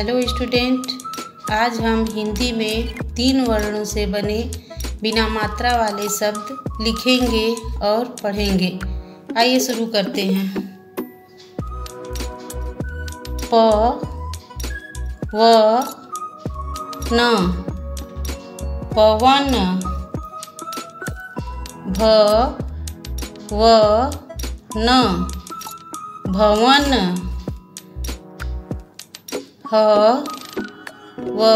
Hello student, आज हम हिंदी में तीन वर्णों से बने बिना मात्रा वाले शब्द लिखेंगे और पढ़ेंगे। आइए शुरू करते हैं। प, व, न। पवन, भ, व, न। भवन ह, व,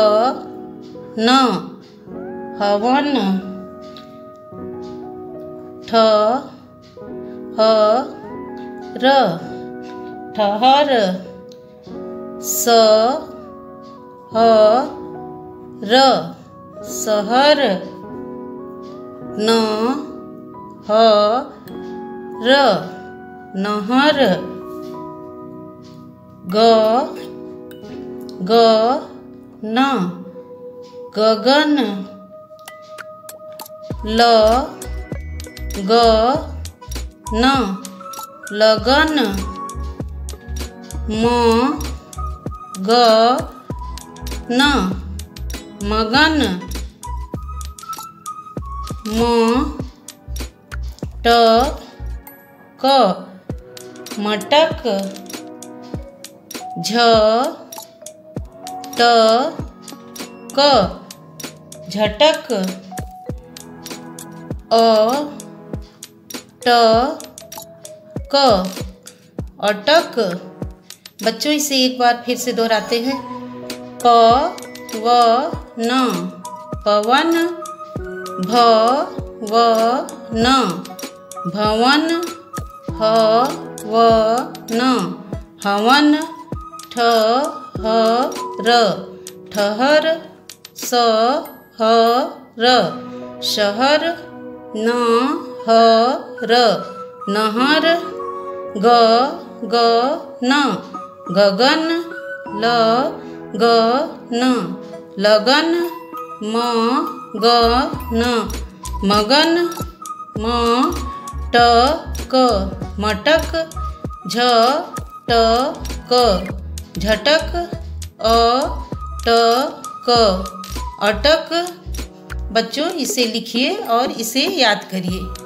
न, हवन, ठ, ह, र, ठहर, स, ह, र, सहर, न, ह, र, नहर, ग ग, न, गगन, ल, ग, न, लगन, म, ग, न, मगन, म, ट, क, मटक, झ ट क झटक अ ट क अटक। बच्चों, इसे एक बार फिर से दोहराते हैं। प, व, न। पवन, भ, व, न। भवन, ह, व, न। हवन ठ ह र ठहर स ह र शहर न ह र नहर ग ग न गगन ल ग न लगन म ग न मगन म ट क मटक झ ट क झटक अ ट क। अटक। बच्चों इसे लिखिए और इसे याद करिए।